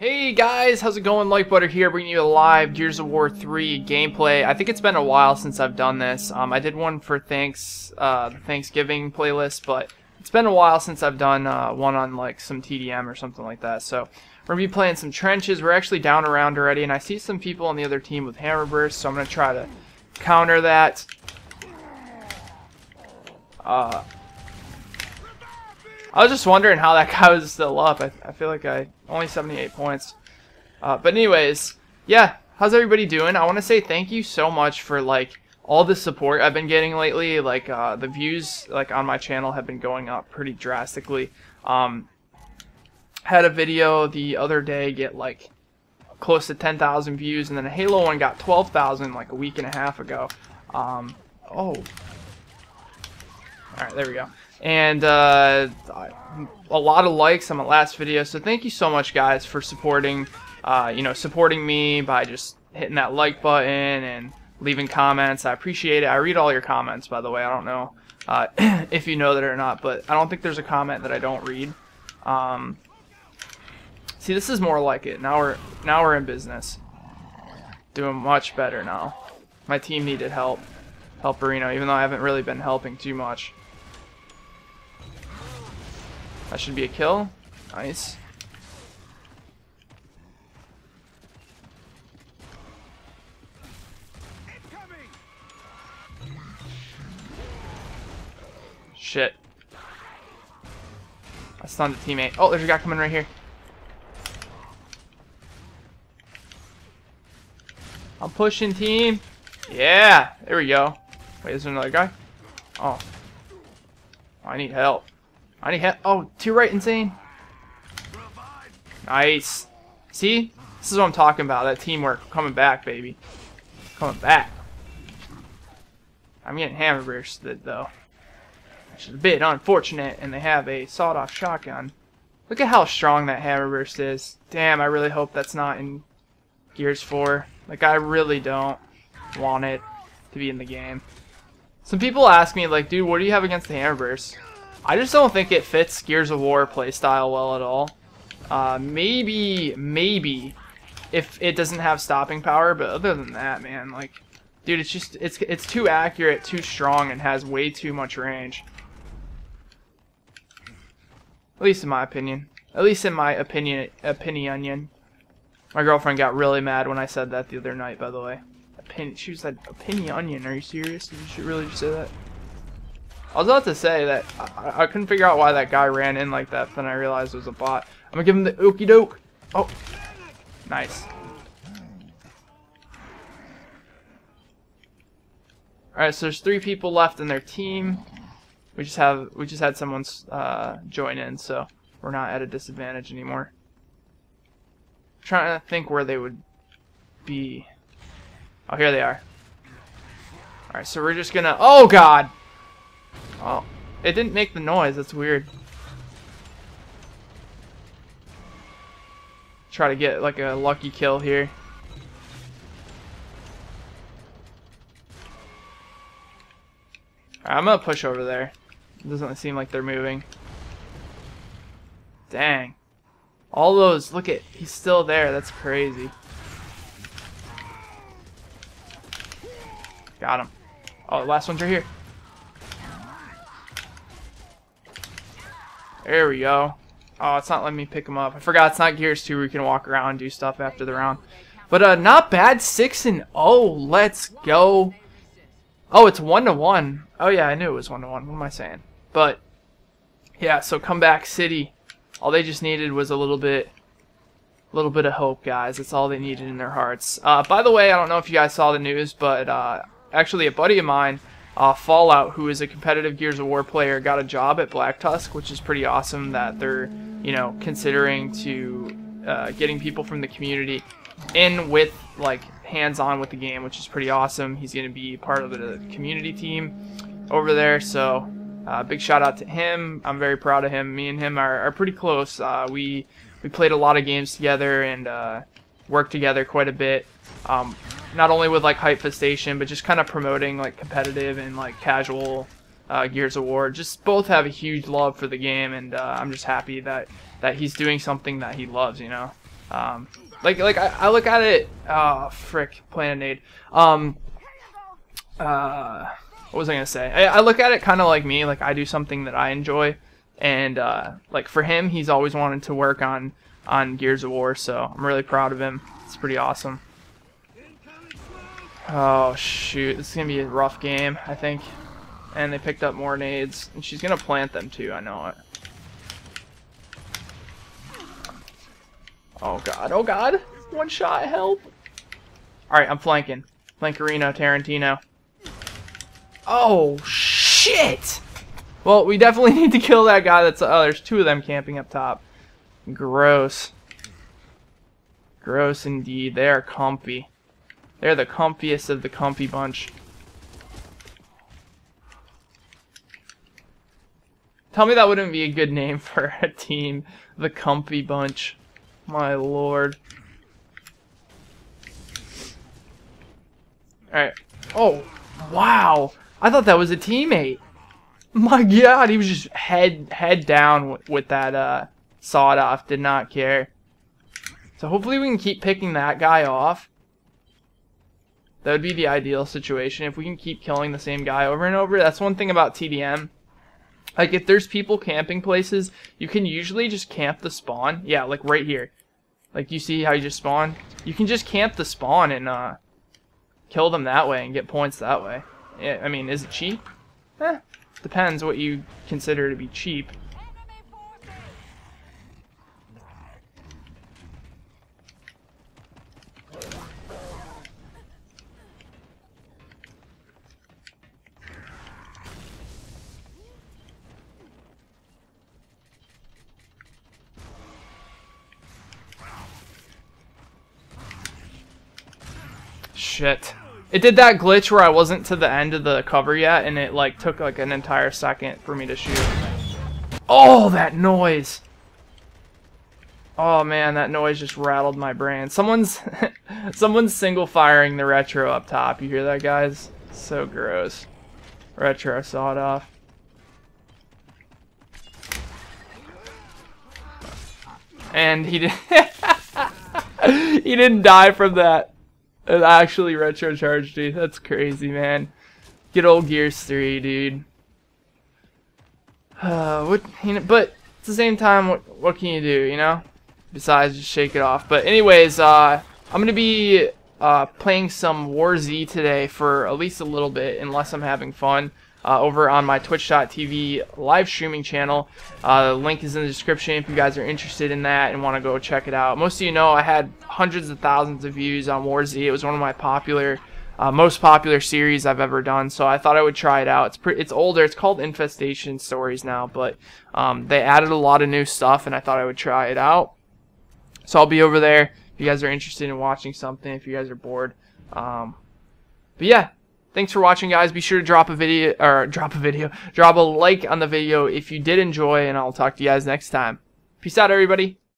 Hey guys, how's it going? Like Butter here, bringing you a live Gears of War 3 gameplay. I think it's been a while since I've done this. Um, I did one for thanks, uh, Thanksgiving playlist, but it's been a while since I've done uh, one on like some TDM or something like that. So we're gonna be playing some trenches. We're actually down around already, and I see some people on the other team with hammer burst, so I'm gonna try to counter that. Uh, I was just wondering how that guy was still up. I, I feel like I only 78 points. Uh, but anyways, yeah, how's everybody doing? I want to say thank you so much for like all the support I've been getting lately. Like uh, the views like on my channel have been going up pretty drastically. Um, had a video the other day get like close to 10,000 views, and then a Halo one got 12,000 like a week and a half ago. Um, oh. Alright, there we go and uh, a lot of likes on my last video. So thank you so much, guys, for supporting. Uh, you know, supporting me by just hitting that like button and leaving comments. I appreciate it. I read all your comments, by the way. I don't know uh, if you know that or not, but I don't think there's a comment that I don't read. Um, see, this is more like it. Now we're now we're in business. Doing much better now. My team needed help. Help Reno, even though I haven't really been helping too much. That should be a kill. Nice. Shit. I stunned a teammate. Oh, there's a guy coming right here. I'm pushing team. Yeah, there we go. Wait, is there another guy? Oh. I need help. I need help. Oh, two right insane. Nice. See? This is what I'm talking about. That teamwork coming back, baby. Coming back. I'm getting hammer bursted, though. Which is a bit unfortunate, and they have a sawed-off shotgun. Look at how strong that hammer burst is. Damn, I really hope that's not in Gears 4. Like, I really don't want it to be in the game. Some people ask me, like, dude, what do you have against the hammer burst? I just don't think it fits Gears of War playstyle well at all. Uh, maybe, maybe, if it doesn't have stopping power, but other than that, man, like, dude, it's just, it's, it's too accurate, too strong, and has way too much range. At least in my opinion. At least in my opinion, opinion. Onion. My girlfriend got really mad when I said that the other night, by the way. Opin she was like, opinion, onion, are you serious? Did you really just say that? I was about to say that I, I, couldn't figure out why that guy ran in like that, then I realized it was a bot. I'm gonna give him the okey doke. Oh, nice. Alright, so there's three people left in their team. We just have we just had someone uh, join in, so we're not at a disadvantage anymore. I'm trying to think where they would be. Oh, here they are. Alright, so we're just gonna... Oh, God! Oh, it didn't make the noise. That's weird. Try to get like a lucky kill here. I'm gonna push over there. It doesn't seem like they're moving. Dang. All those, look at, he's still there. That's crazy. Got him. Oh, the last one's right here. There we go. Oh, it's not letting me pick him up. I forgot it's not Gears 2 where you can walk around and do stuff after the round. But uh, not bad. 6 and oh, let's go. Oh, it's 1 to 1. Oh, yeah, I knew it was 1 to 1. What am I saying? But, yeah, so Comeback City. All they just needed was a little bit a little bit of hope, guys. That's all they needed in their hearts. Uh, by the way, I don't know if you guys saw the news, but uh, actually a buddy of mine uh, Fallout, who is a competitive Gears of War player, got a job at Black Tusk, which is pretty awesome that they're, you know, considering to uh, getting people from the community in with, like, hands-on with the game, which is pretty awesome. He's going to be part of the community team over there, so uh, big shout out to him. I'm very proud of him. Me and him are, are pretty close. Uh, we we played a lot of games together and uh, worked together quite a bit. Um, not only with like Hypefestation, but just kind of promoting like competitive and like casual uh, Gears of War. Just both have a huge love for the game, and uh, I'm just happy that that he's doing something that he loves. You know. Um, like like I, I look at it. Oh frick, playing a nade. Um, uh, what was I gonna say? I, I look at it kind of like me. Like I do something that I enjoy, and uh, like for him, he's always wanted to work on on Gears of War. So I'm really proud of him. It's pretty awesome. Oh shoot, this is gonna be a rough game, I think. And they picked up more nades, and she's gonna plant them too. I know it. Oh god, oh god. One shot, help. Alright, I'm flanking. Flankerino, Tarantino. Oh, shit! Well, we definitely need to kill that guy that's... Oh, there's two of them camping up top. Gross. Gross indeed. They are comfy. They're the comfiest of the comfy bunch. Tell me that wouldn't be a good name for a team. The comfy bunch. My lord. Alright. Oh, wow. I thought that was a teammate. My god, he was just head head down with, with that uh, sawed off. Did not care. So hopefully we can keep picking that guy off. That would be the ideal situation. If we can keep killing the same guy over and over. That's one thing about TDM. Like, if there's people camping places, you can usually just camp the spawn. Yeah, like right here. Like, you see how you just spawn? You can just camp the spawn and uh, kill them that way and get points that way. Yeah, I mean, is it cheap? Eh, depends what you consider to be cheap. Shit. It did that glitch where I wasn't to the end of the cover yet, and it like took like an entire second for me to shoot. Oh, that noise! Oh man, that noise just rattled my brain. Someone's someone's single firing the retro up top. You hear that, guys? So gross. Retro sawed off. And he did he didn't die from that. It actually retro charged me. That's crazy, man. Get old Gears 3, dude. Uh, what, you know, but at the same time, what, what can you do, you know? Besides just shake it off. But anyways, uh, I'm gonna be uh, playing some War Z today for at least a little bit, unless I'm having fun uh, over on my twitch.tv live streaming channel. Uh, the link is in the description if you guys are interested in that and want to go check it out. Most of you know I had hundreds of thousands of views on War Z. It was one of my popular, uh, most popular series I've ever done, so I thought I would try it out. It's pretty, it's older. It's called Infestation Stories now, but um, they added a lot of new stuff, and I thought I would try it out. So I'll be over there if you guys are interested in watching something, if you guys are bored. Um, but yeah, Thanks for watching, guys. Be sure to drop a video, or drop a video, drop a like on the video if you did enjoy, and I'll talk to you guys next time. Peace out, everybody.